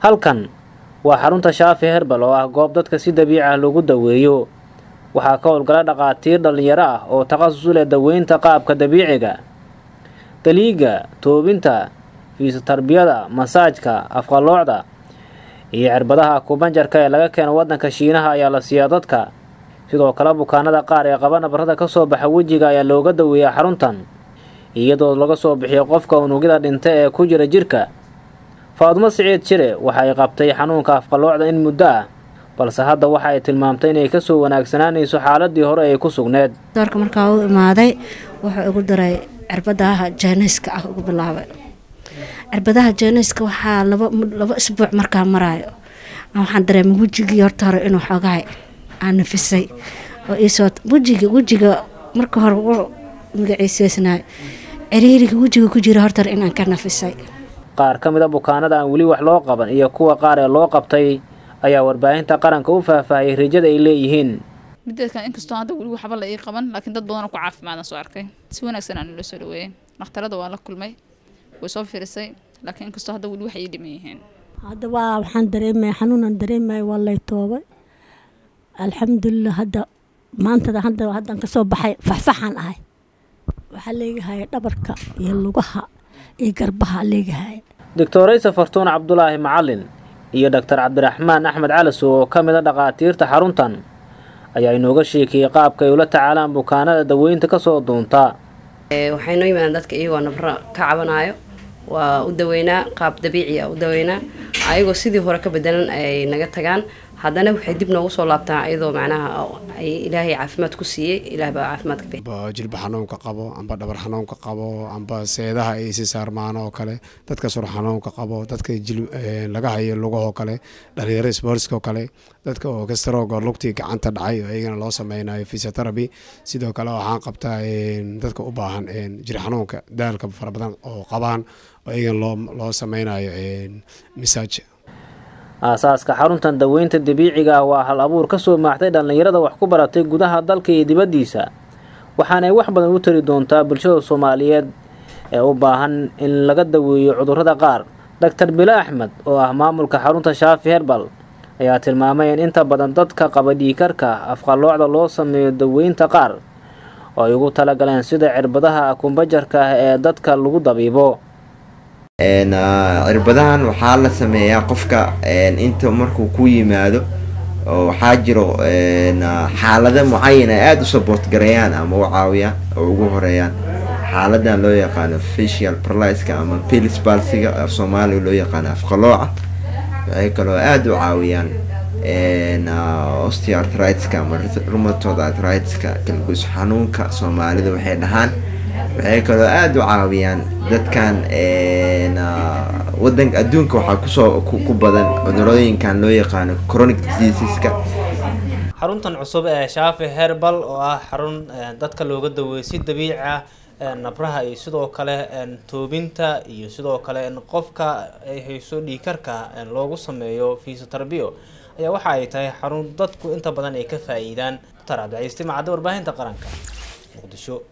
halkan waa xarunta shaafi herbal oo ah goob dadka si dabiici ah lagu daweeyo. Waxaa ka howlgala dhaqaatiir dhallinyaro ah oo takhasus u leh daweynta qaabka dabiiciga daliiga toobinta fiisotarbiyada masaajka afqaloocda iyo cirbadaha kubanjarka ee laga keeno waddanka shiinaha ayaa la siiyaa dadka. Sidoo kale bukaanada qaar ee qaba nabarrada ka soo baxa wejiga ayaa looga daweeyaa xaruntan iyadoo laga soo bixiyo qofka unugyada dhinta ee ku jira jirka faadumo siciid jire waxay qabtay xanuunka afqaloocda in muddo ah balse hadda waxa ay tilmaamtay inay ka soo wanaagsanaanayso xaaladii hore ay ku sugneed. Doorka markaa u imaaday wuxuu igu daray cirbadaha jeenayska ah ugu bilaabay. Cirbadaha jeenayska waxaa laba isbuuc markaa maraayo. Waxaan dareemay wejigii horta hore inuu xoogahay aan nafisay. Oo iisoo wejiga wejiga marka hore magaciiseysnaay ciriiriga wejiga ku jira horta hore inaan ka nafisay qaar ka mid a bukaanada aan weli wax loo qaban iyo kuwa qaar ee loo qabtay ayaa warbaahinta qaranka u faahfaahiyay rajada ay leeyihiin. Mideedkan inkastoo hadda weli waxba la ii qaban laakiin dad badanoo ku caafimaadaan soo arkay. Si wanaagsan aan nala soo dhaweeyey dhakhtarada waa la kulmay way soo firisay laakiin inkastoo hadda weli wax ii dhiman yihiin hadda waa waxaan dareemaya xanuunaan dareemaya waa lay toobay. Alxamdulilah hadda maantada hadda haddaan ka soo baxay faxfaxaan ahay. Waxaa leegahay dhabarka iyo lugaha iyo garbaha leegahay doctoraysa fartuun cabdulaahi macalin iyo doctor cabdiraxmaan axmed calasow oo ka mid a dhaqaatiirta xaruntan ayaa inooga sheekiyey qaabka ay ula tacaalaan bukaanada daweynta ka soo duunta. Waxay noo yimaadaan dadka iyagoo nabra ka cabanaayo. Waa u daweynaa qaab dabiici a u daweynaa ayagoo sidii hore ka bedelan ay naga tagaan haddana waxay dib noogu soo laabtaan iyadoo macnaha ilaahay caafimaad ku siiyey ilaah baa caafimaad ka bixi amba jilba xanuunka qabo amba dhabar xanuunka qabo amba seedaha ay si saarmaan oo kale dadka sur xanuunka qabo dadka laga hayo lugahoo kale dhalinyaro sportska oo kale dadka oo kastaroog oo lugtii gacanta dhacay oo iyagana loo sameynayo physiotherapy. Sidoo kale waxaan qabtaa dadka u baahan jir xanuunka daalka fara oo qabaan oo iyagana loo sameynayo misaaj aasaaska xaruntan daweynta dabiiciga ah waa hal abuur ka soo maaxday dhallinyarada wax ku baratay gudaha dalka iyo dibaddiisa. Waxaana ay wax badan u tari doontaa bulshada soomaaliyeed ee u baahan in laga daweeyo cudurrada qaar. Doctor bilo axmed oo ah maamulka xarunta shaafi herbal ayaa tilmaamay in inta badan dadka qaba dhiikarka afqaloocda loo sameeyo daweynta qaar oo ay ugu talagaleen sida cirbadaha kumbajarka ah ee dadka lagu dabiibo cirbadahan waxaa la sameeyaa qofka inta markuu ku yimaado waxaa jiro xaalado mucayana aada u saboort gareeyaan ama u caawiyaan oo ugu horeeyaan xaaladan loo yaqaano facial parlyska ama pilis balsiga loo yaqaano afqalooca waxay kaloo aada u caawiyaan osteartritska ama rheumatoid arthritka kalgus xanuunka soomaalida waxay dhahaan waxay kaloo aada u caawiyaan dadkan wadanka adduunka waxaa ku soo ku badan cudurooyinkan loo yaqaano chronic diseaseska. Xaruntan cusub ee shaafi herbal oo ah xarun dadka looga daweeyo si dabiici ah nabraha iyo sidoo kale toobinta iyo sidoo kale qofka ay hayso dhiikarka loogu sameeyo fisiotarbiyo ayaa waxa ay tahay xarun dadku inta badan ay ka faa-iidaan. Doctor warbaahinta qaranka. Muqdisho